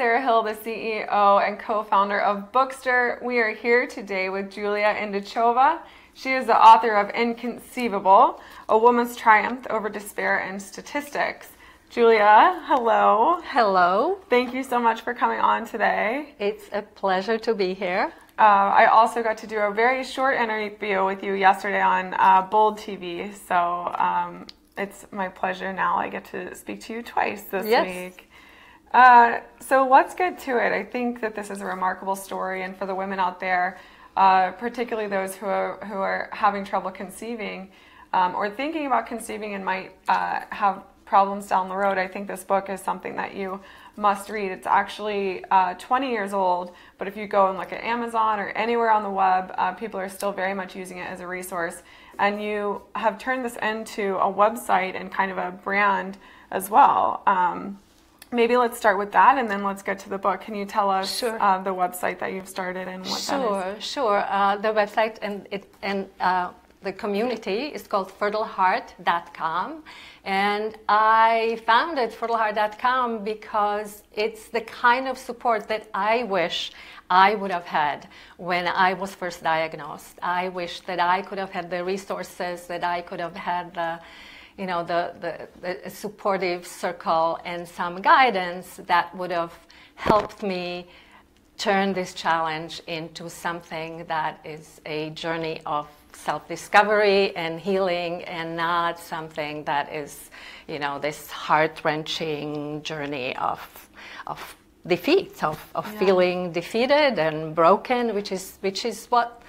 Sarah Hill, the CEO and co founder of Bookstr. We are here today with Julia Indichova. She is the author of Inconceivable A Woman's Triumph Over Despair and Statistics. Julia, hello. Hello. Thank you so much for coming on today. It's a pleasure to be here. Uh, I also got to do a very short interview with you yesterday on uh, Bold TV, so um, it's my pleasure now. I get to speak to you twice this yes. week. Uh, so let's get to it. I think that this is a remarkable story, and for the women out there, uh, particularly those who are, who are having trouble conceiving um, or thinking about conceiving and might uh, have problems down the road, I think this book is something that you must read. It's actually uh, 20 years old, but if you go and look at Amazon or anywhere on the web, uh, people are still very much using it as a resource. And you have turned this into a website and kind of a brand as well. Um, maybe let's start with that and then let's get to the book. Can you tell us sure. uh, the website that you've started and what sure, that is? Sure, uh, the website and, it, and uh, the community is called fertileheart.com. And I founded fertileheart.com because it's the kind of support that I wish I would have had when I was first diagnosed. I wish that I could have had the resources, that I could have had the you know, the, the, the, supportive circle and some guidance that would have helped me turn this challenge into something that is a journey of self-discovery and healing and not something that is, you know, this heart-wrenching journey of, of defeat, of, of yeah. feeling defeated and broken, which is, which is what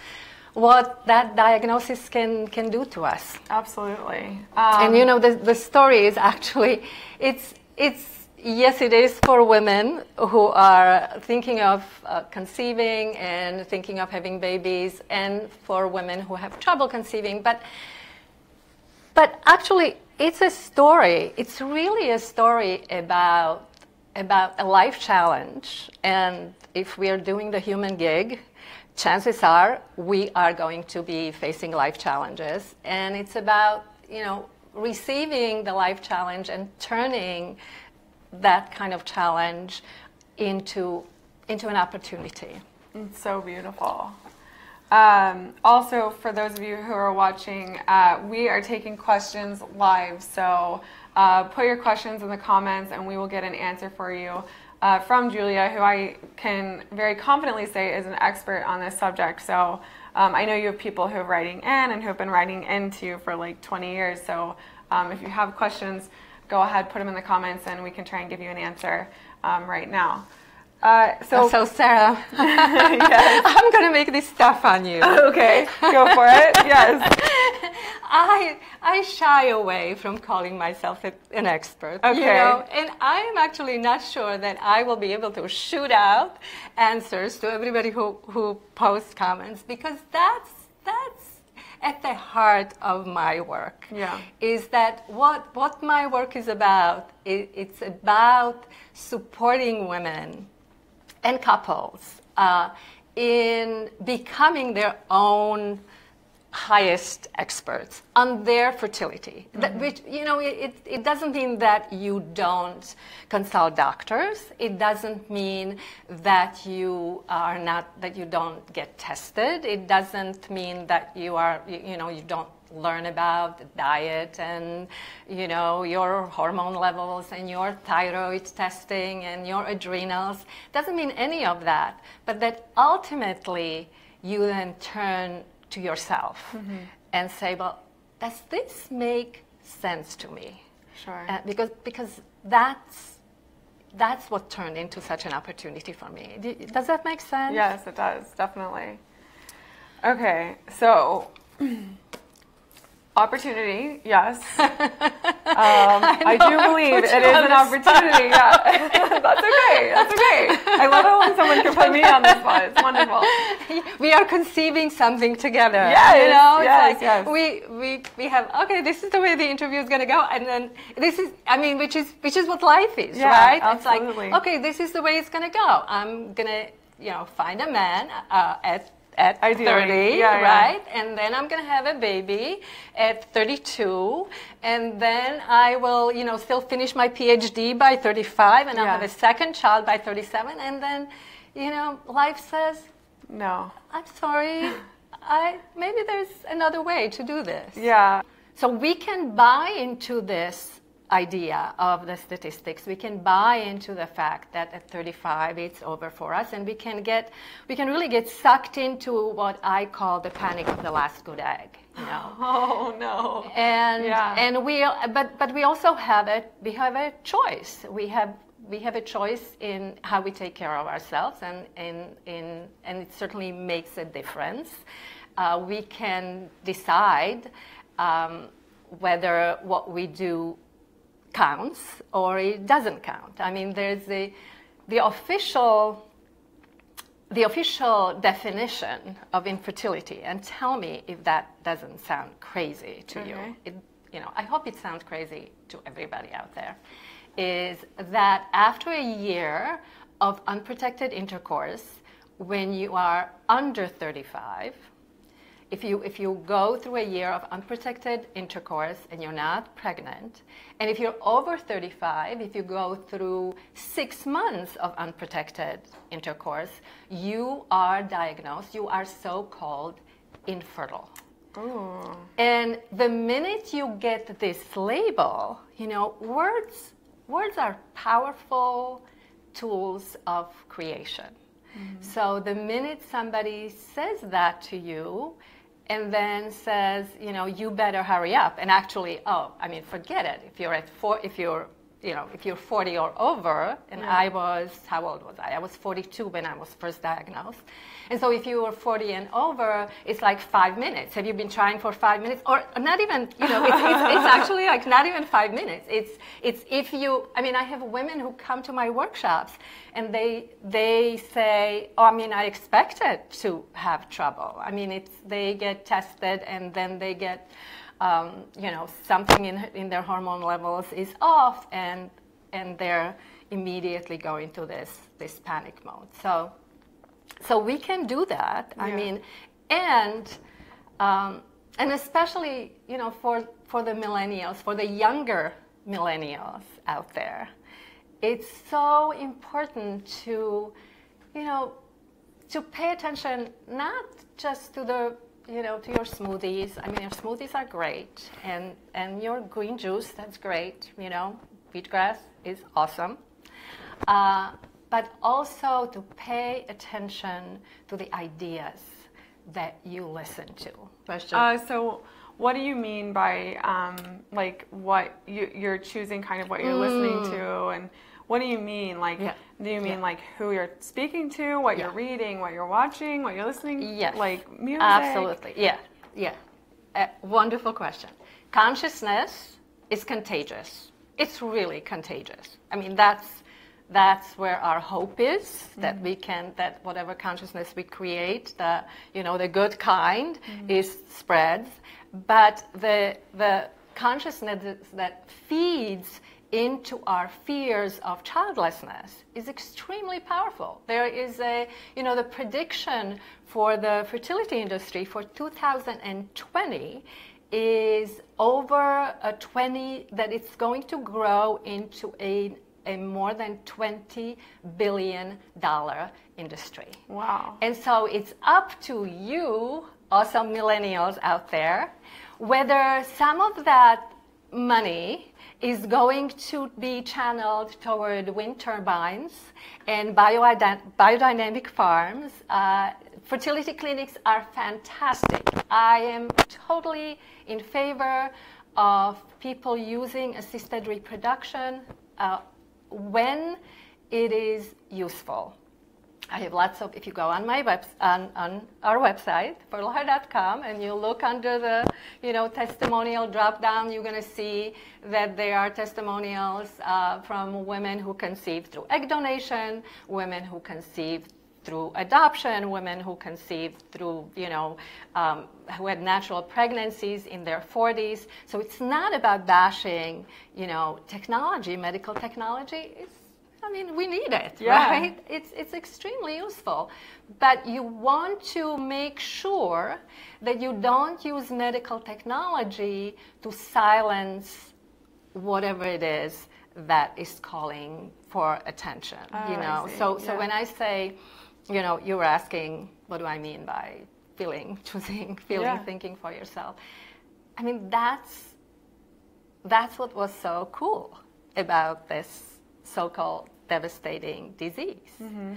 what that diagnosis can, can do to us. Absolutely. Um, and you know, the, the story is actually, it's, it's, yes, it is for women who are thinking of uh, conceiving and thinking of having babies, and for women who have trouble conceiving. But, but actually, it's a story. It's really a story about, about a life challenge. And if we are doing the human gig, chances are we are going to be facing life challenges. And it's about, you know, receiving the life challenge and turning that kind of challenge into, into an opportunity. It's so beautiful. Um, also, for those of you who are watching, uh, we are taking questions live. So uh, put your questions in the comments and we will get an answer for you uh, from Julia, who I can very confidently say is an expert on this subject. So um, I know you have people who are writing in and who have been writing into you for like 20 years. So um, if you have questions, go ahead, put them in the comments, and we can try and give you an answer um, right now. Uh, so, so Sarah, yes. I'm going to make this stuff on you. Okay, go for it. Yes. I I shy away from calling myself a, an expert. Okay. You know, and I am actually not sure that I will be able to shoot out answers to everybody who who posts comments because that's that's at the heart of my work. Yeah. Is that what what my work is about? It, it's about supporting women and couples uh, in becoming their own highest experts on their fertility. Mm-hmm. That, which, you know, it, it doesn't mean that you don't consult doctors. It doesn't mean that you are not, that you don't get tested. It doesn't mean that you are, you, you know, you don't learn about diet and you know your hormone levels and your thyroid testing and your adrenals doesn't mean any of that but that ultimately you then turn to yourself mm-hmm. and say well does this make sense to me? Sure. Uh, because because that's that's what turned into such an opportunity for me. Does that make sense? Yes it does. Definitely. Okay so Opportunity, yes. Um, I, I, do believe it is an opportunity. Yeah, that's okay. That's okay. I love it when someone can put me on the spot. It's wonderful. We are conceiving something together. Yes, you know, yes, like yes. We we we have okay. This is the way the interview is going to go, and then this is. I mean, which is which is what life is, yeah, right? Absolutely. It's like okay, this is the way it's going to go. I'm gonna you know find a man uh, at at Ideally. 30, Yeah, yeah. right? And then I'm going to have a baby at 32, and then I will, you know, still finish my PhD by 35, and I'll Yeah. have a second child by 37, and then, you know, life says, No. I'm sorry, I maybe there's another way to do this. Yeah. So we can buy into this idea of the statistics. We can buy into the fact that at 35 it's over for us, and we can get, we can really get sucked into what I call the panic of the last good egg. You know. Oh no. And Yeah. and we but but we also have a we have a choice. We have we have a choice in how we take care of ourselves, and in in and it certainly makes a difference. Uh, we can decide um, whether what we do counts or it doesn't count. I mean, there's the the official the official definition of infertility, and tell me if that doesn't sound crazy to you. Mm-hmm. It, you know, I hope it sounds crazy to everybody out there. Is that after a year of unprotected intercourse, when you are under 35, if you if you go through a year of unprotected intercourse and you're not pregnant, and if you're over 35, if you go through six months of unprotected intercourse, you are diagnosed. You are so-called infertile. Ooh. And the minute you get this label, you know, words words are powerful tools of creation. Mm-hmm. So the minute somebody says that to you and then says, you know, you better hurry up and actually, oh, I mean, forget it. If you're at four if you're you know, if you're 40 or over, and I was, how old was I? I was 42 when I was first diagnosed. And so if you were 40 and over, it's like five minutes. Have you been trying for five minutes? Or not even, you know, it's, it's, it's actually like not even five minutes. It's, it's if you, I mean, I have women who come to my workshops and they, they say, oh, I mean, I expected to have trouble. I mean, it's, they get tested and then they get, um, you know, something in, in their hormone levels is off, and and they're immediately going to this this panic mode. So, so we can do that. I mean, and um, and especially you know for for the millennials, for the younger millennials out there, it's so important to, you know, to pay attention not just to the you know to your smoothies. I mean your smoothies are great. And and your green juice that's great you know. Wheatgrass is awesome. Uh, but also to pay attention to the ideas that you listen to. Question. Uh, so, what do you mean by um, like what you, you're choosing, kind of what you're listening to, and what do you mean? Like, Mm. Yeah. Do you mean Yeah. like who you're speaking to, what Yeah. you're reading, what you're watching, what you're listening? Yes. Like music. Absolutely. Yeah. Yeah. A wonderful question. Consciousness is contagious. It's really contagious. I mean, that's that's where our hope is that mm. we can that whatever consciousness we create, the you know the good kind, mm. is spreads. But the the consciousness that feeds into our fears of childlessness is extremely powerful. There is a, you know, the prediction for the fertility industry for 2020 is over a 20, that it's going to grow into a, a more than 20 billion dollar industry. Wow. And so it's up to you, awesome millennials out there, whether some of that money is going to be channeled toward wind turbines and biodynamic farms. Uh, fertility clinics are fantastic. I am totally in favor of people using assisted reproduction uh, when it is useful. I have lots of, if you go on my web, on, on our website, fertileheart.com, and you look under the, you know, testimonial drop down, you're going to see that there are testimonials uh, from women who conceived through egg donation, women who conceived through adoption, women who conceived through, you know, um, who had natural pregnancies in their 40s. So it's not about bashing, you know, technology, medical technology. It's mean, we need it, Yeah. right? It's, it's extremely useful. But you want to make sure that you don't use medical technology to silence whatever it is that is calling for attention. Oh, you know, so so when I say, you know, you were asking, what do I mean by feeling, choosing, feeling, Yeah. thinking for yourself? I mean, that's that's what was so cool about this so-called devastating disease Mm-hmm.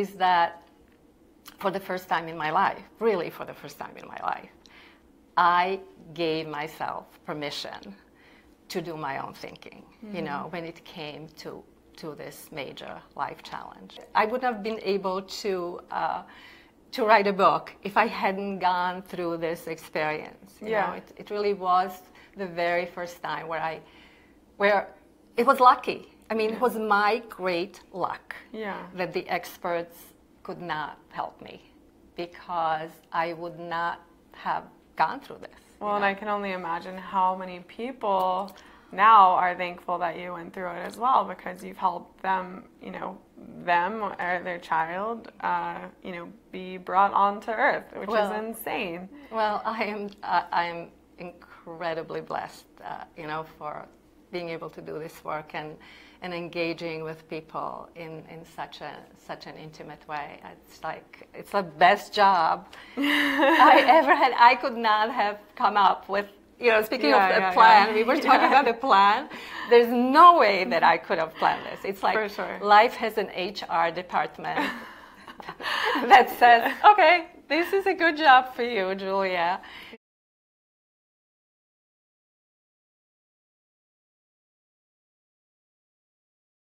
is that for the first time in my life really for the first time in my life i gave myself permission to do my own thinking you know when it came to to this major life challenge i wouldn't have been able to uh, to write a book if i hadn't gone through this experience you Yeah. know it, it really was the very first time where i where it was lucky i mean it was my great luck Yeah. that the experts could not help me because I would not have gone through this. Well, and. I can only imagine how many people now are thankful that you went through it as well because you've helped them, you know, them or their child, uh, you know, be brought onto Earth, which Well- is insane. Well, I am uh, I am incredibly blessed, uh, you know, for being able to do this work and and engaging with people in, in such a such an intimate way. It's like it's the best job I ever had. I could not have come up with. You know, speaking Yeah, of the yeah, plan, yeah. we were talking about the plan. There's no way that I could have planned this. It's like sure. life has an HR department that says, okay, this is a good job for you, Julia.